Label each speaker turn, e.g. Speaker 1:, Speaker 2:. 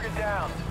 Speaker 1: Target down.